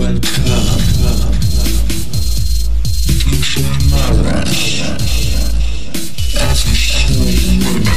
Informadas. As we show you.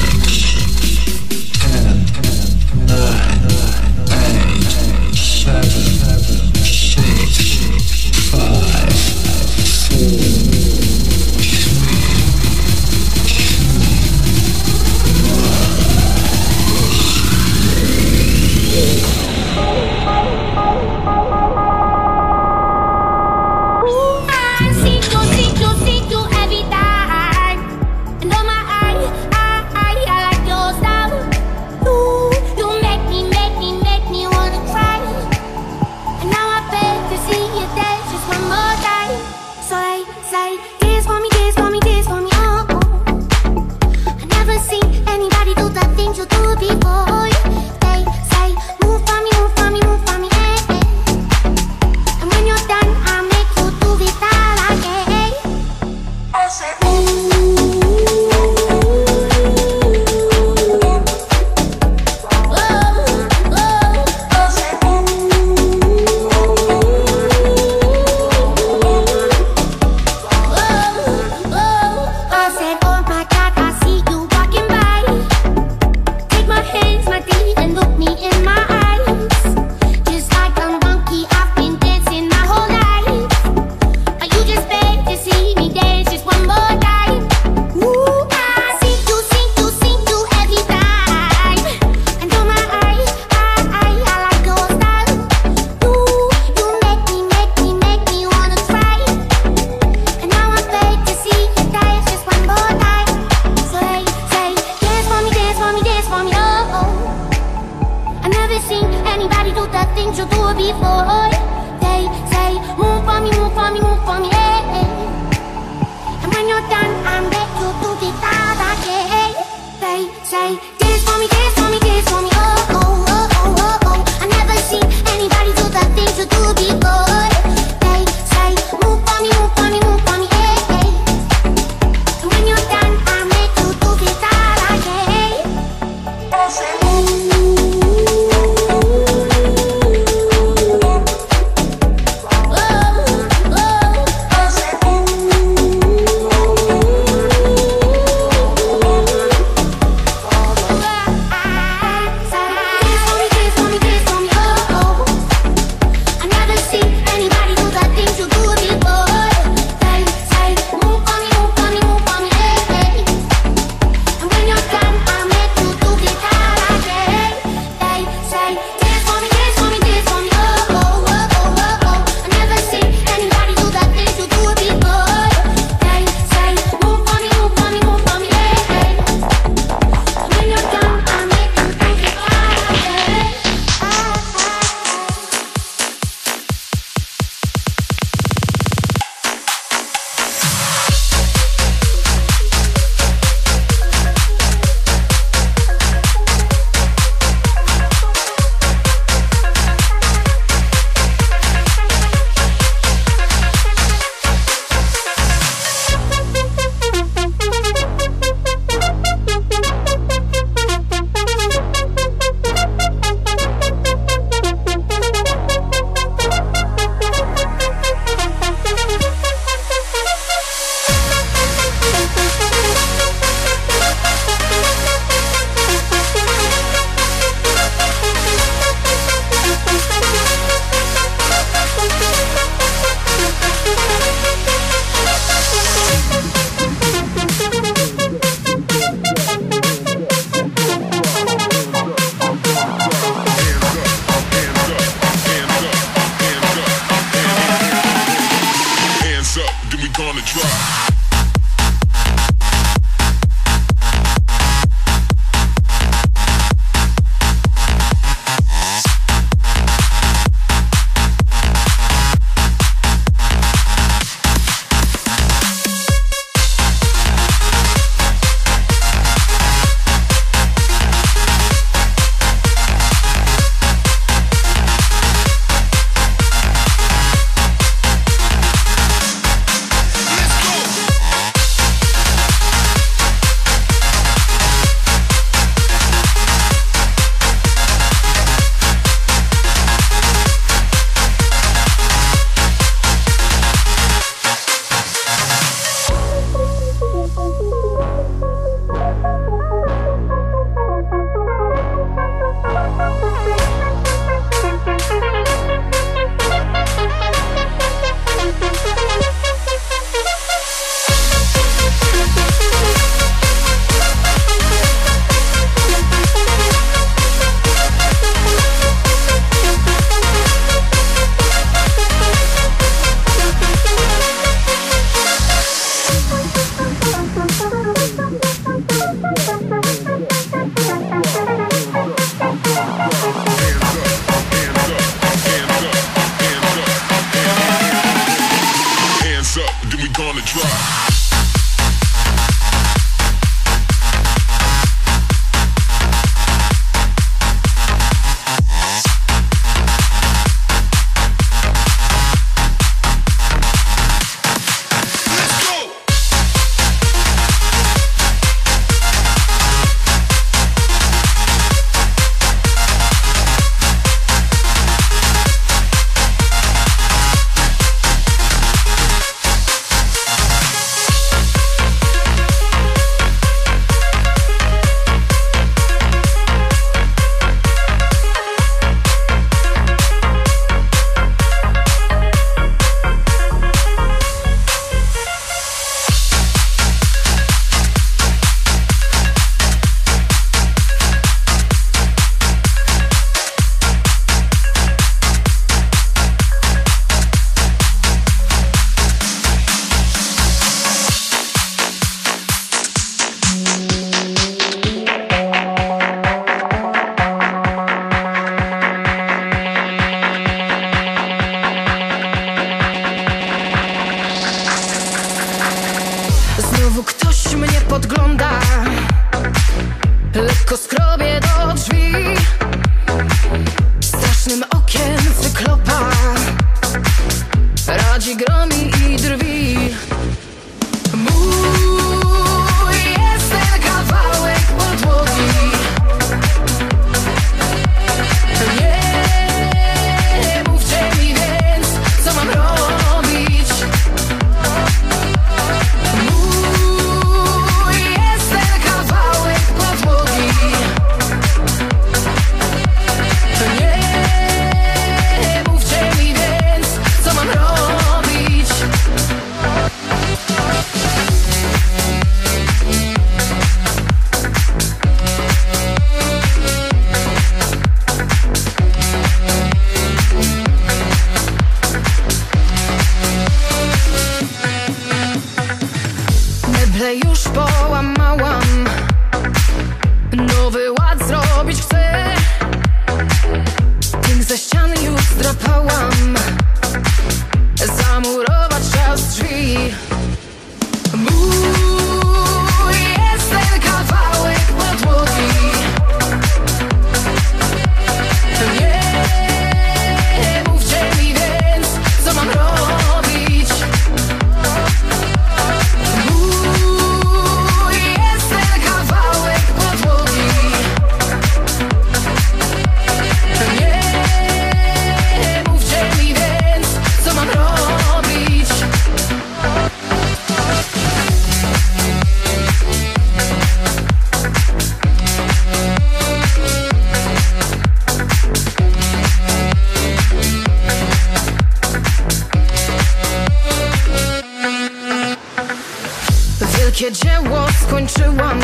skończyłam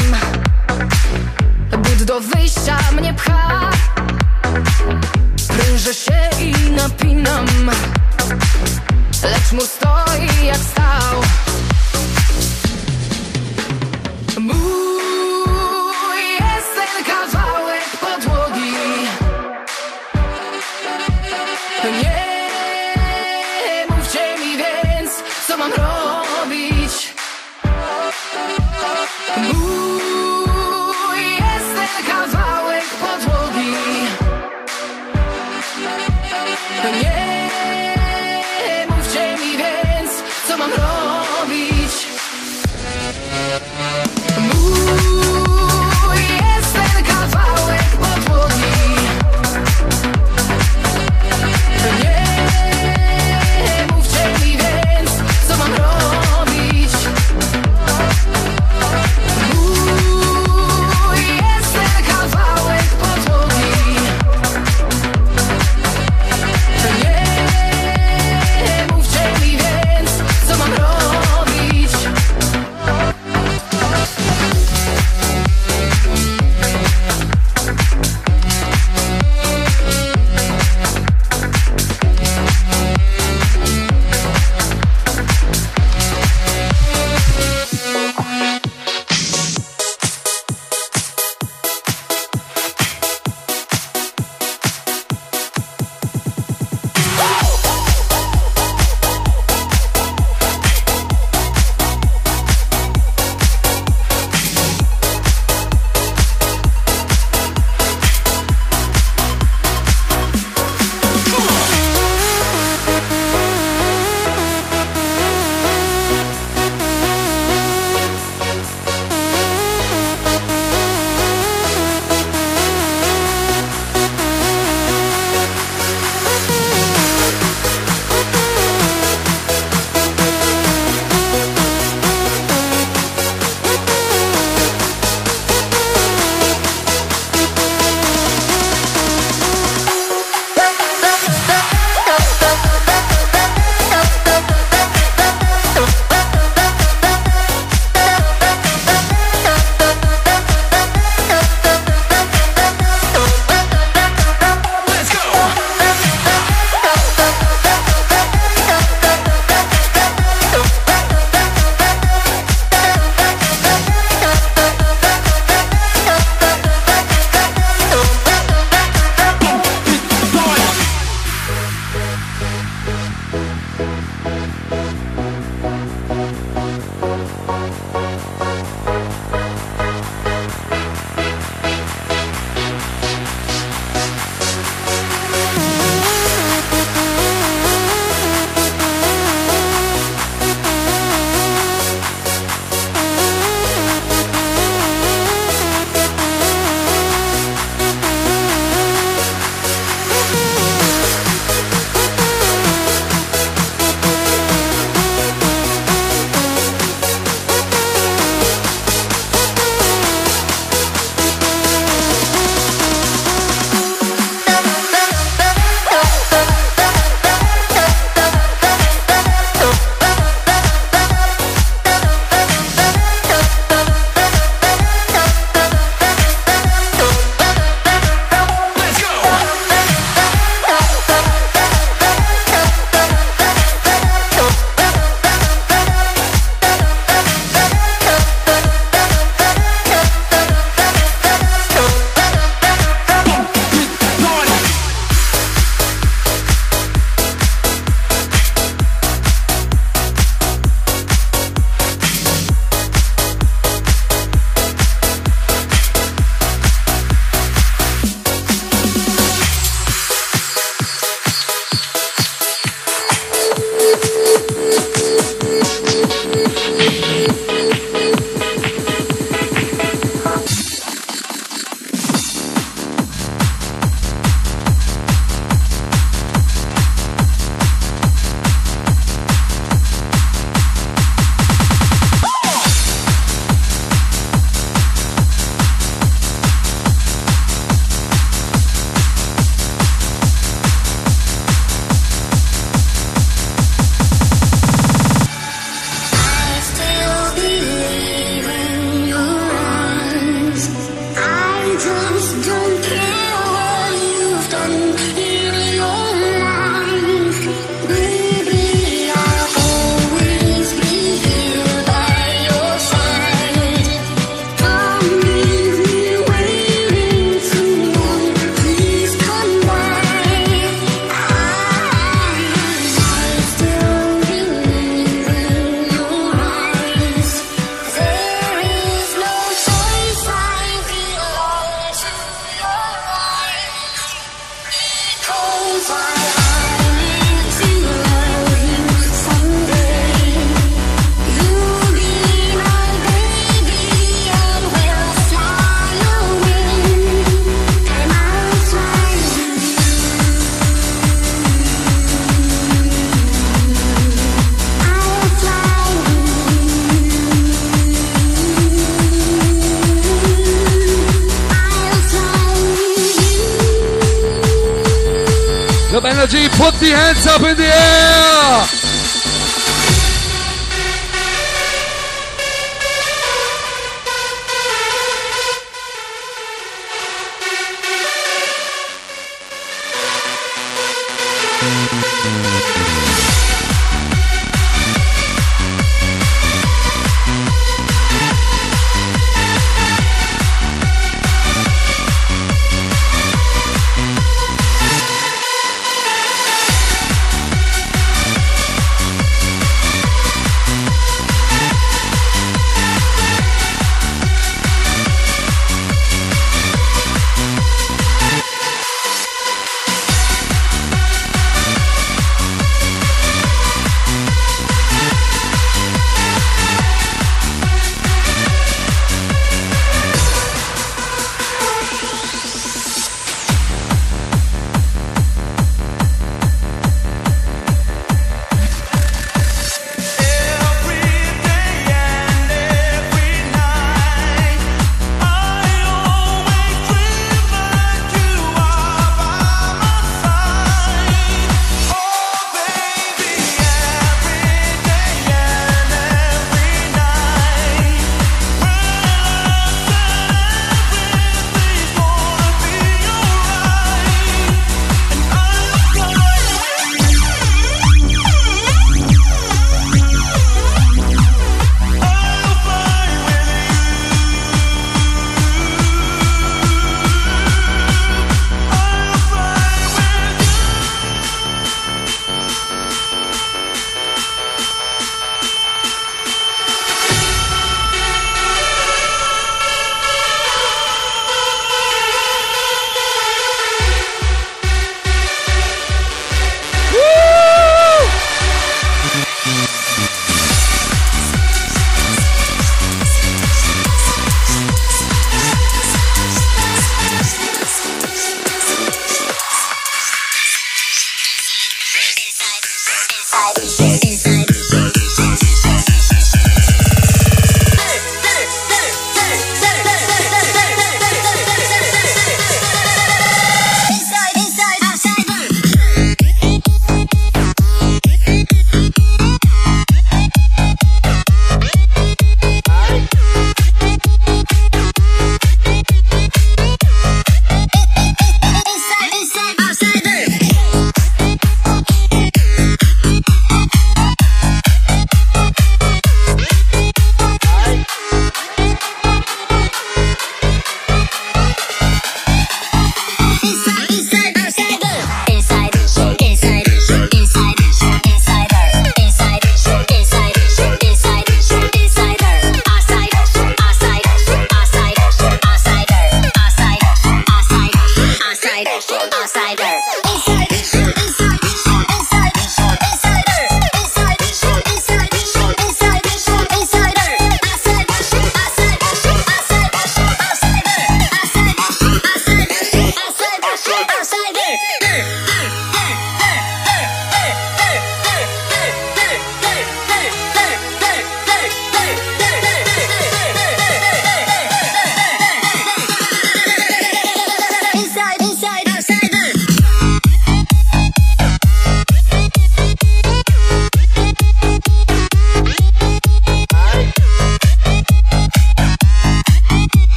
energy, put the hands up in the air.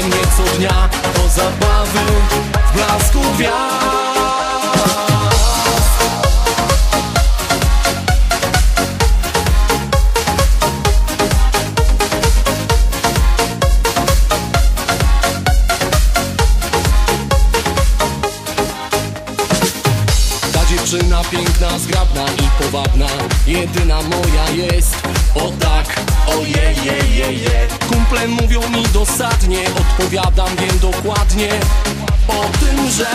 Buduje co dnia do zabawy w blasku gwiazd dziewczyna piękna, zgrabna i powabna Jedyna moja jest, o tak, o je, je, je, je kumple mówią mi dosadnie Odpowiadam wiem dokładnie o tym, że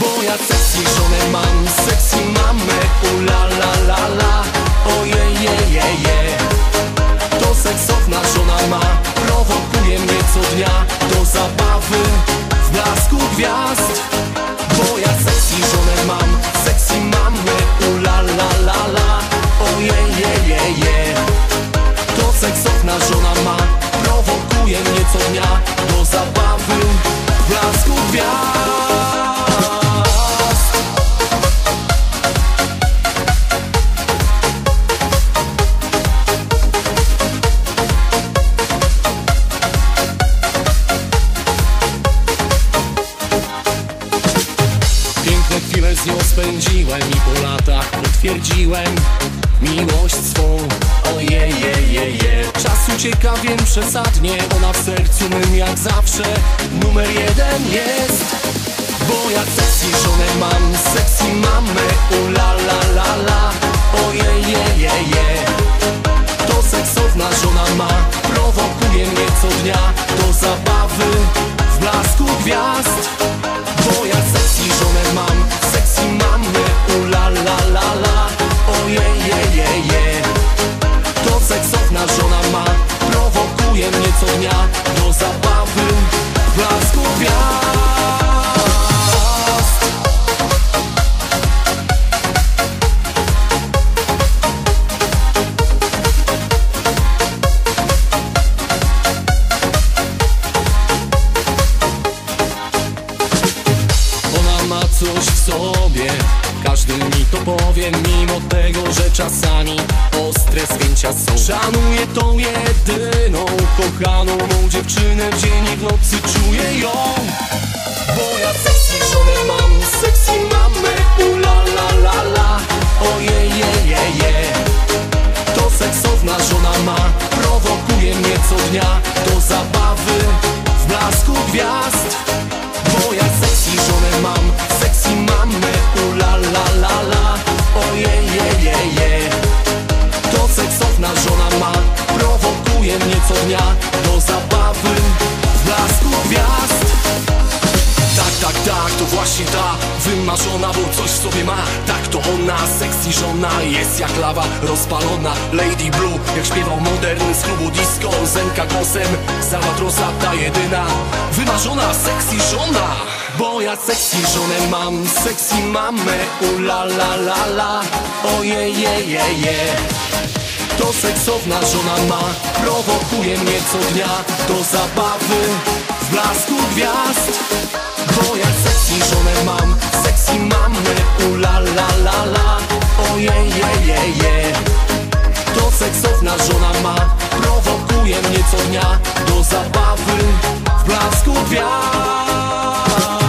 Bo ja sexy żonę mam, sexy mamę Ula la la la, ojej je je je. To seksowna żona ma, prowokuje mnie co dnia Do zabawy w blasku gwiazd. Bo ja sexy żonę mam, sexy mamę Ula la la la, ojej je je je seksowna żona ma. Prowokuje mnie co dnia do zabawy. W blasku gwiazd Piękne chwile z nią spędziłem i po latach potwierdziłem miłość swą. Ojejejeje, Czas ucieka, wiem przesadnie. Ona w sercu mym jak zawsze. Numer jeden jest. Bo ja sexy żonę mam Sexy mamy, ula la To seksowna żona ma. Prowokuje mnie co dnia. dnia do zabawy w blasku gwiazd. Wymarzona, bo coś w sobie ma. Tak to ona, sexy żona Jest jak lawa rozpalona. Lady Blue, jak śpiewał modern z klubu disco. Zenka głosem, Salvatrosa ta jedyna. Wymarzona, sexy żona. Bo ja sexy żonę mam Sexy mamę, ula la la la. To seksowna żona ma. Prowokuje mnie co dnia Do zabawy w blasku gwiazd. Bo ja sexy żonę mam Sexy mamy Ula la la la Ojej je je je. To seksowna żona ma. Prowokuje mnie co dnia Do zabawy w blasku gwiazd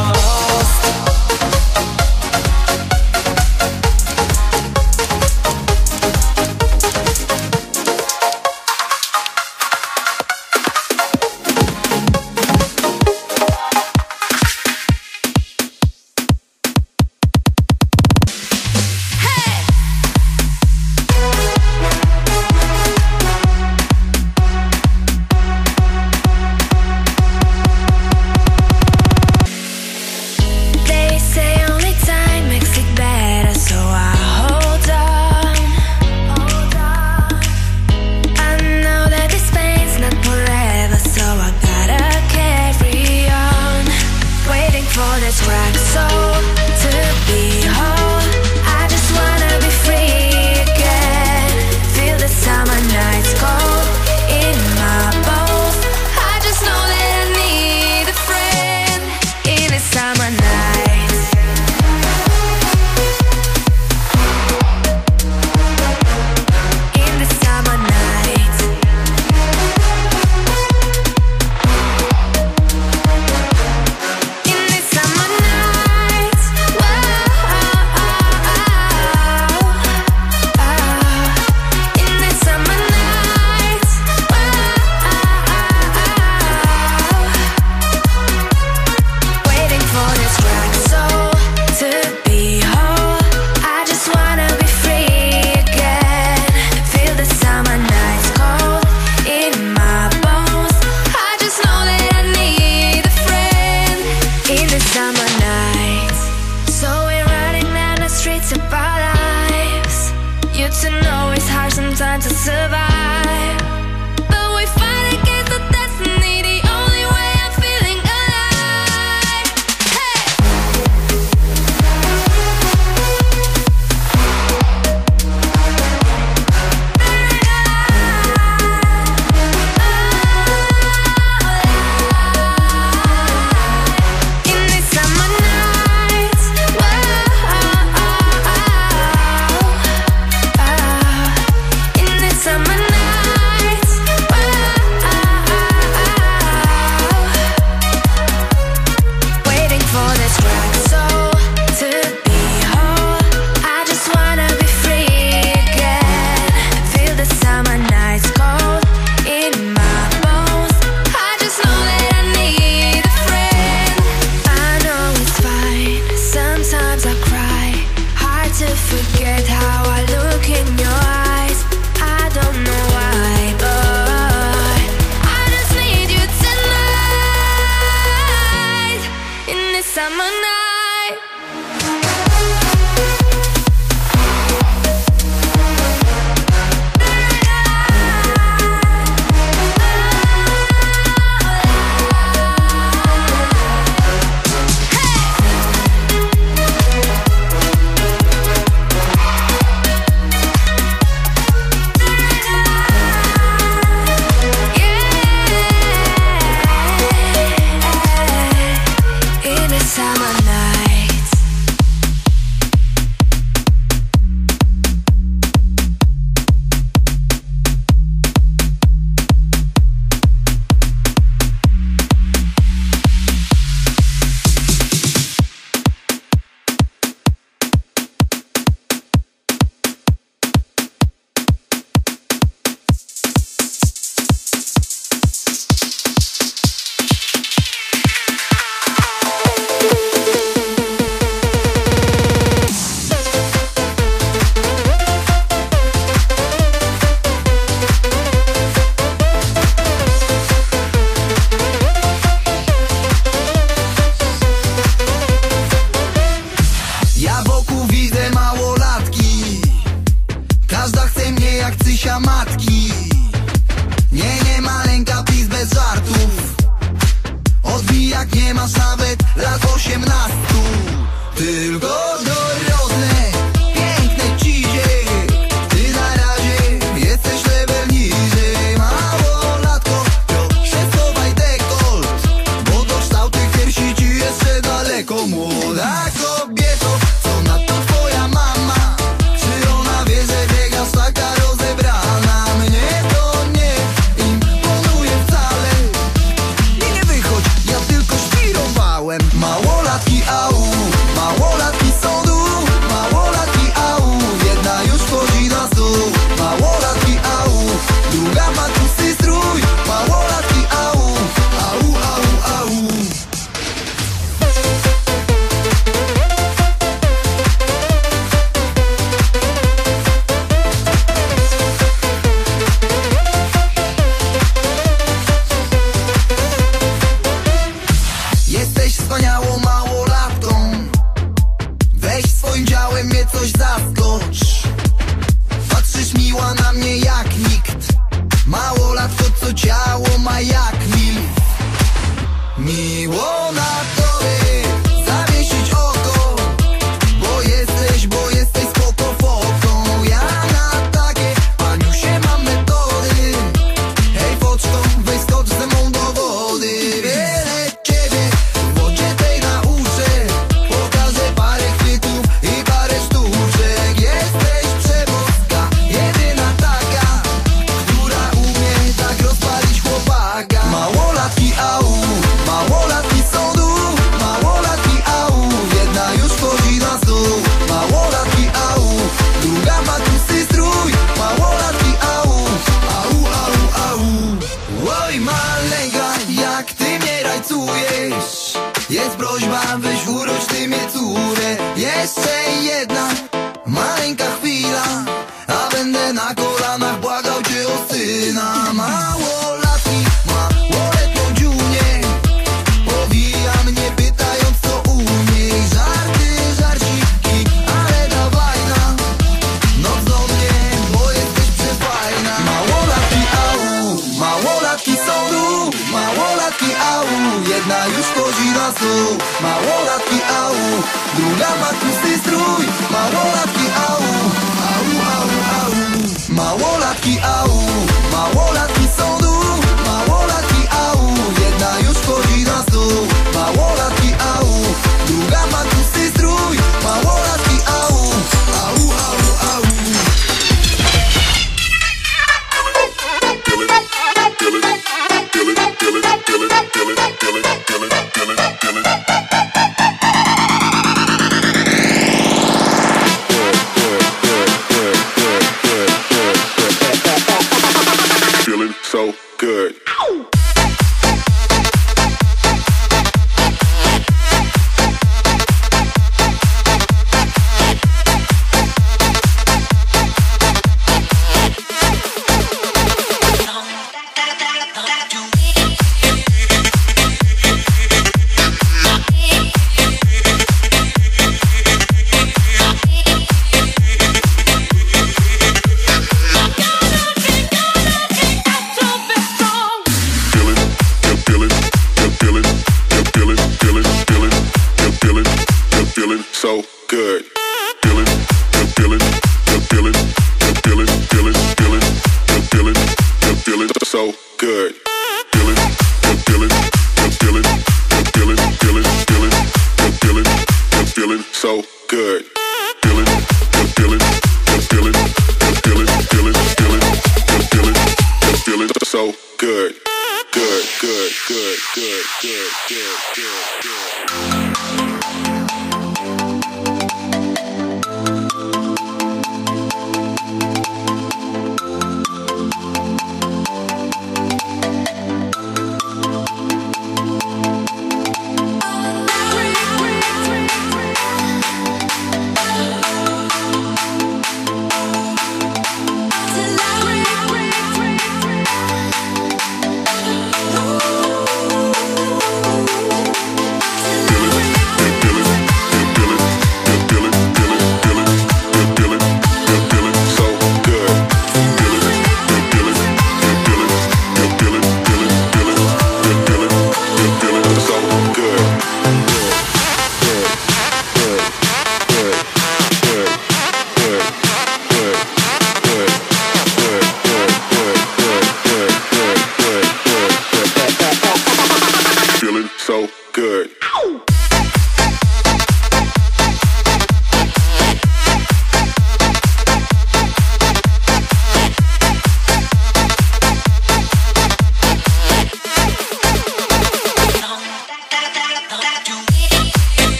so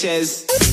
Sanchez.